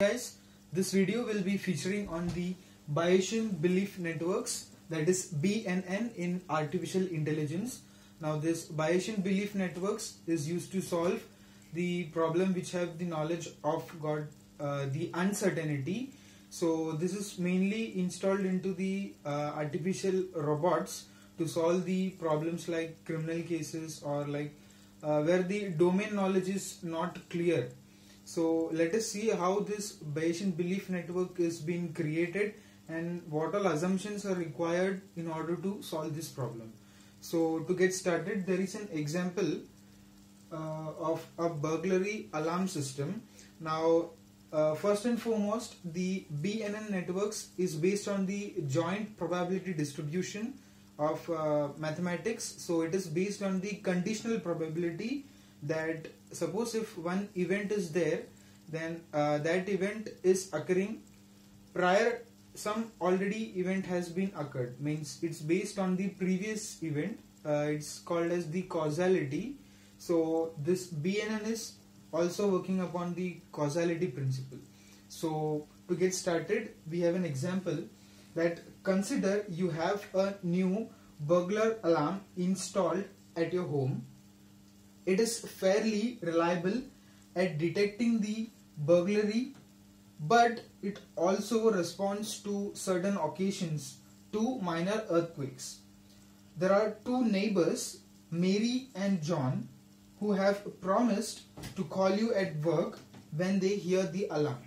guys this video will be featuring on the Bayesian belief networks that is BNN in artificial intelligence. Now this Bayesian belief networks is used to solve the problem which have the knowledge of God uh, the uncertainty. So this is mainly installed into the uh, artificial robots to solve the problems like criminal cases or like uh, where the domain knowledge is not clear so let us see how this Bayesian belief network is being created and what all assumptions are required in order to solve this problem. So to get started there is an example uh, of a burglary alarm system. Now uh, first and foremost the BNN networks is based on the joint probability distribution of uh, mathematics. So it is based on the conditional probability that suppose if one event is there then uh, that event is occurring prior some already event has been occurred. Means it's based on the previous event uh, it's called as the causality. So this BNN is also working upon the causality principle. So to get started we have an example that consider you have a new burglar alarm installed at your home it is fairly reliable at detecting the burglary but it also responds to certain occasions to minor earthquakes. There are two neighbors, Mary and John, who have promised to call you at work when they hear the alarm.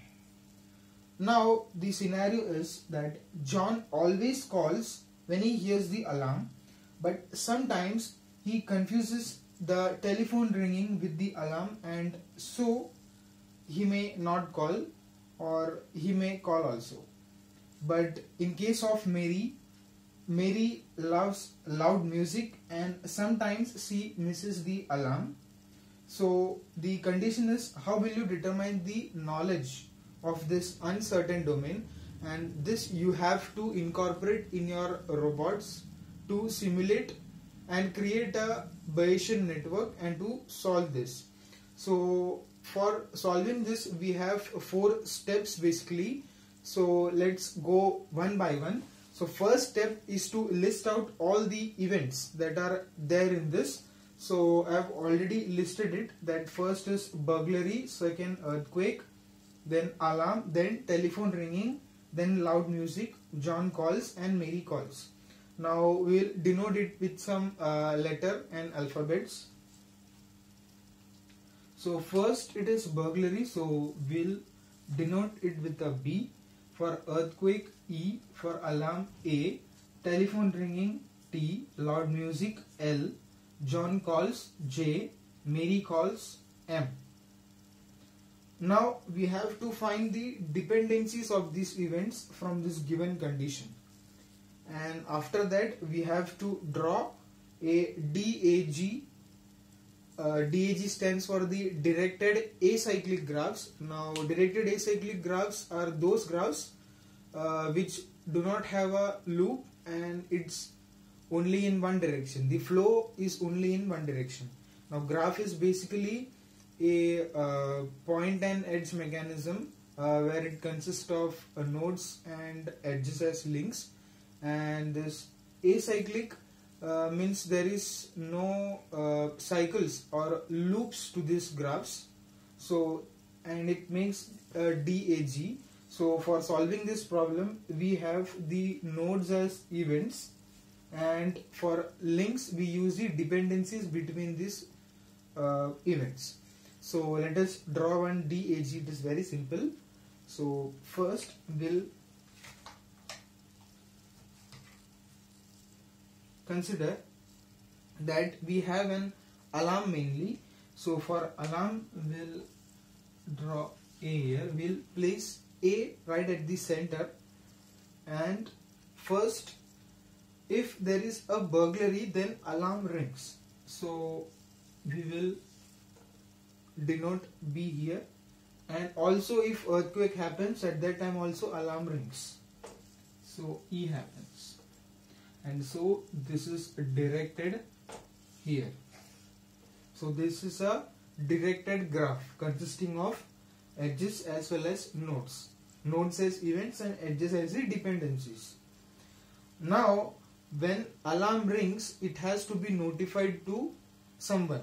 Now the scenario is that John always calls when he hears the alarm but sometimes he confuses the telephone ringing with the alarm and so he may not call or he may call also. But in case of Mary Mary loves loud music and sometimes she misses the alarm. So the condition is how will you determine the knowledge of this uncertain domain? And this you have to incorporate in your robots to simulate and create a Bayesian network and to solve this. So for solving this we have four steps basically. So let's go one by one. So first step is to list out all the events that are there in this. So I have already listed it that first is burglary, second earthquake, then alarm, then telephone ringing, then loud music, John calls and Mary calls. Now we'll denote it with some uh, letter and alphabets. So first it is burglary so we'll denote it with a B for earthquake E for alarm A telephone ringing T loud music L John calls J Mary calls M now we have to find the dependencies of these events from this given condition and after that we have to draw a DAG uh, DAG stands for the directed acyclic graphs. Now directed acyclic graphs are those graphs uh, which do not have a loop and it's only in one direction. The flow is only in one direction. Now graph is basically a uh, point and edge mechanism uh, where it consists of uh, nodes and edges as links and this acyclic uh, means there is no uh, cycles or loops to these graphs. So and it makes a DAG so for solving this problem we have the nodes as events. And for links we use the dependencies between these uh, events. So let us draw one DAG it is very simple. So first we'll consider that we have an alarm mainly. So for alarm we'll draw a here. We'll place a right at the center. And first if there is a burglary then alarm rings. So we will denote b here. And also if earthquake happens at that time also alarm rings. So e happens and so this is directed here so this is a directed graph consisting of edges as well as nodes. Nodes as events and edges as the dependencies. Now when alarm rings it has to be notified to someone.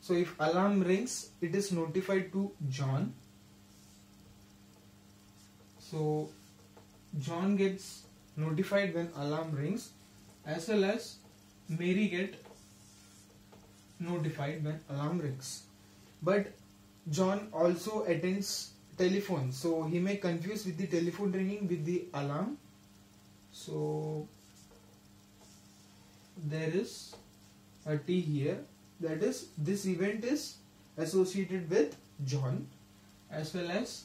So if alarm rings it is notified to John. So John gets notified when alarm rings as well as Mary get notified when alarm rings. But John also attends telephone so he may confuse with the telephone ringing with the alarm. So there is a T here that is this event is associated with John as well as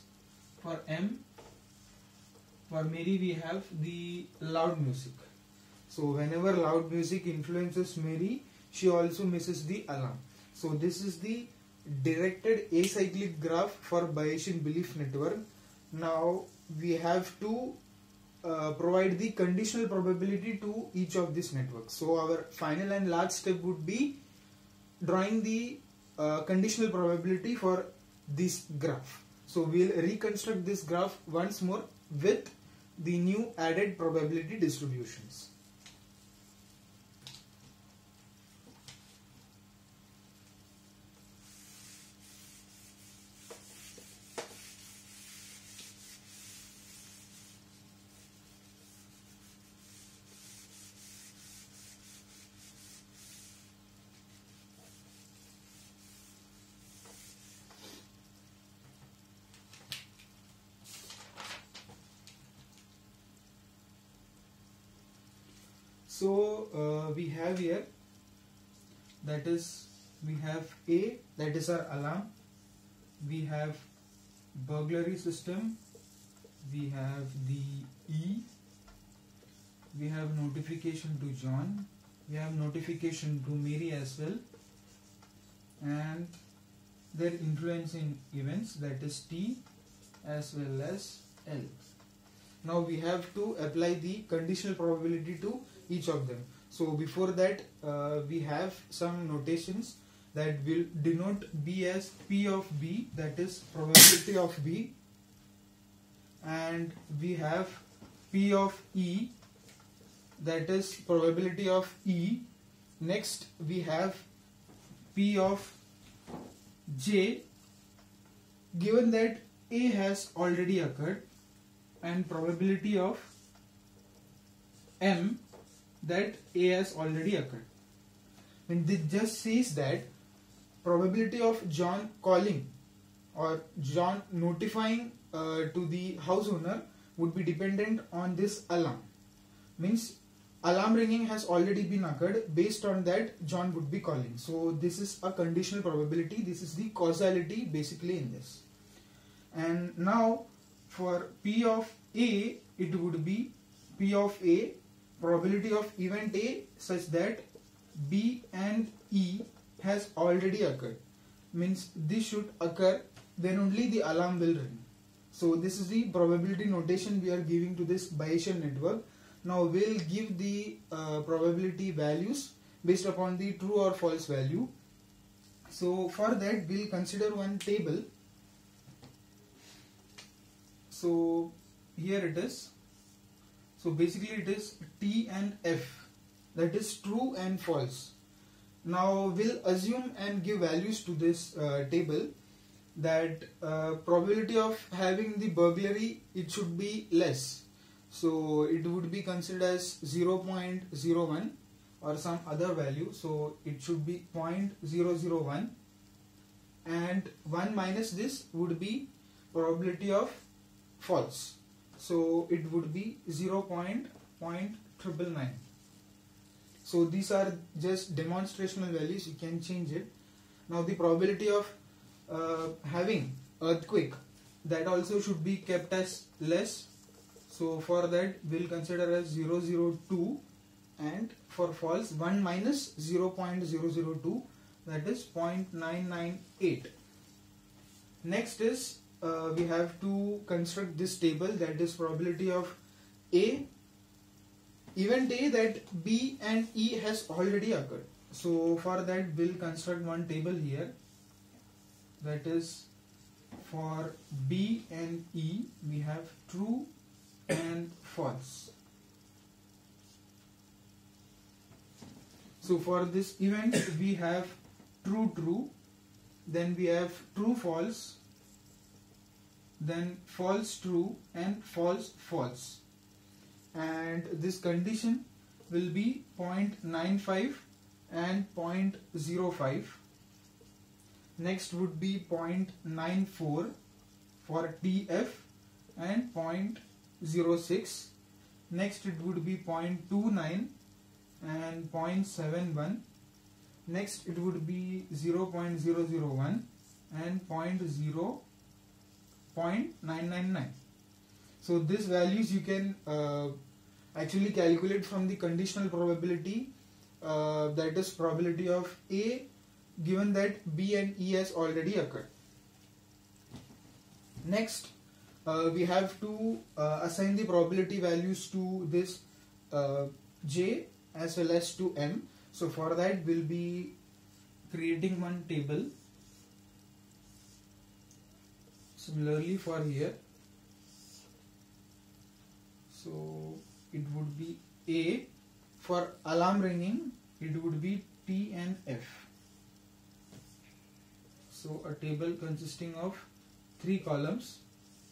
for M for Mary we have the loud music so whenever loud music influences Mary, she also misses the alarm. So this is the directed acyclic graph for Bayesian belief network. Now we have to uh, provide the conditional probability to each of these networks. So our final and last step would be drawing the uh, conditional probability for this graph. So we'll reconstruct this graph once more with the new added probability distributions. So uh, we have here that is we have A that is our alarm. We have burglary system. We have the E. We have notification to John. We have notification to Mary as well. And their influencing events that is T as well as L. Now we have to apply the conditional probability to each of them. So before that uh, we have some notations that will denote B as P of B that is probability of B. And we have P of E that is probability of E. Next we have P of J. Given that A has already occurred and probability of M that A has already occurred. When this just says that probability of John calling or John notifying uh, to the house owner would be dependent on this alarm. Means alarm ringing has already been occurred based on that John would be calling. So this is a conditional probability. This is the causality basically in this. And now for P of A it would be P of A probability of event A such that B and E has already occurred. Means this should occur then only the alarm will ring. So this is the probability notation we are giving to this Bayesian network. Now we'll give the uh, probability values based upon the true or false value. So for that we'll consider one table. So here it is so basically it is T and F that is true and false. Now we'll assume and give values to this uh, table that uh, probability of having the burglary it should be less. So it would be considered as 0.01 or some other value. So it should be 0.001 and 1 minus this would be probability of false so it would be 0 0.999 so these are just demonstrational values. You can change it. Now the probability of uh, having earthquake that also should be kept as less. So for that we'll consider as 002 and for false 1 minus 0.002 that is 0.998 next is uh, we have to construct this table that is probability of A event A that B and E has already occurred. So for that we'll construct one table here that is for B and E we have true and false. So for this event we have true true then we have true false then false true and false false. And this condition will be 0.95 and 0.05 next would be 0.94 for TF and 0.06 next it would be 0.29 and 0.71 next it would be 0.001 and 0.0 0.999 so these values you can uh, actually calculate from the conditional probability uh, that is probability of A given that B and E has already occurred. Next uh, we have to uh, assign the probability values to this uh, J as well as to M. So for that we'll be creating one table similarly for here so it would be A. For alarm ringing it would be T and F. So a table consisting of three columns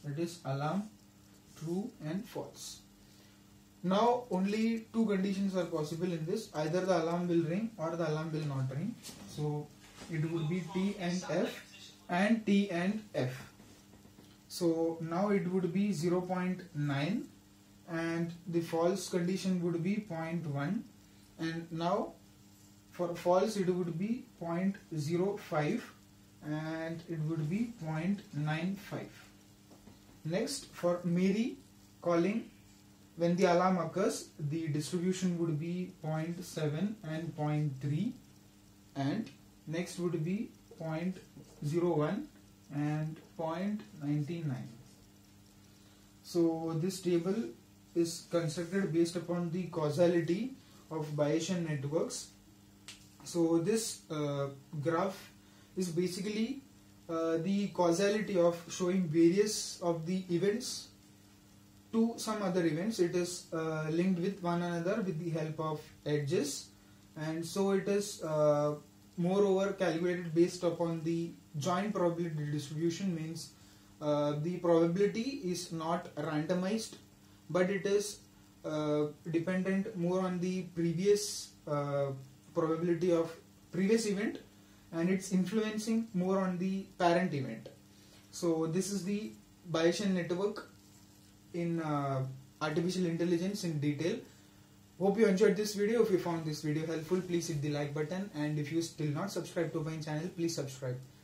that is alarm true and false. Now only two conditions are possible in this. Either the alarm will ring or the alarm will not ring. So it would be T and F and T and F so now it would be 0.9 and the false condition would be 0.1 and now for false it would be 0.05 and it would be 0.95 next for Mary calling when the alarm occurs the distribution would be 0.7 and 0.3 and next would be 0.01 and 0.99 so this table is constructed based upon the causality of Bayesian networks. So this uh, graph is basically uh, the causality of showing various of the events to some other events. It is uh, linked with one another with the help of edges. And so it is uh, moreover calculated based upon the joint probability distribution means uh, the probability is not randomized but it is uh, dependent more on the previous uh, probability of previous event and it's influencing more on the parent event so this is the Bayesian network in uh, artificial intelligence in detail Hope you enjoyed this video. If you found this video helpful, please hit the like button and if you still not subscribed to my channel, please subscribe.